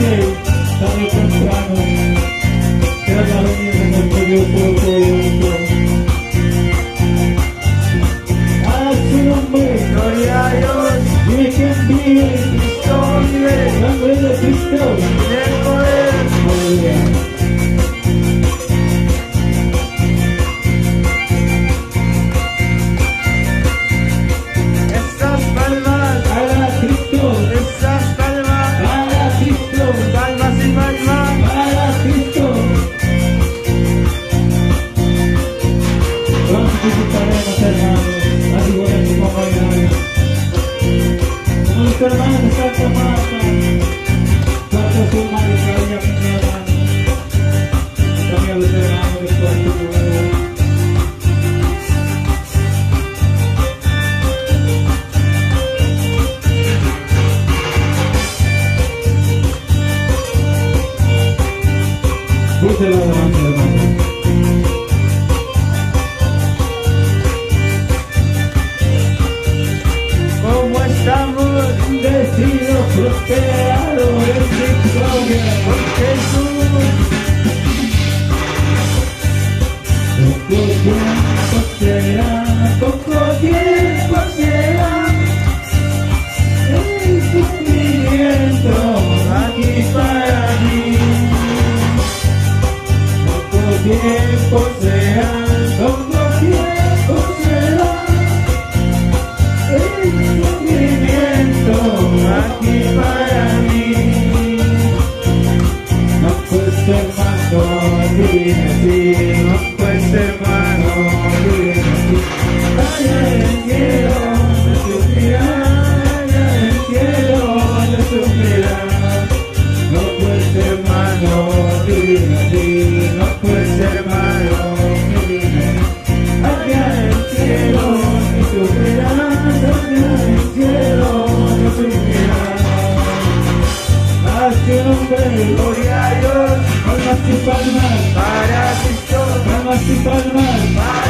teu Também com o dragão Pela garotinha, não peguei o corpo e o corpo Victorious, we can be victorious. I'm with the victorious. tomar Vai, Cidade, mano! Vai!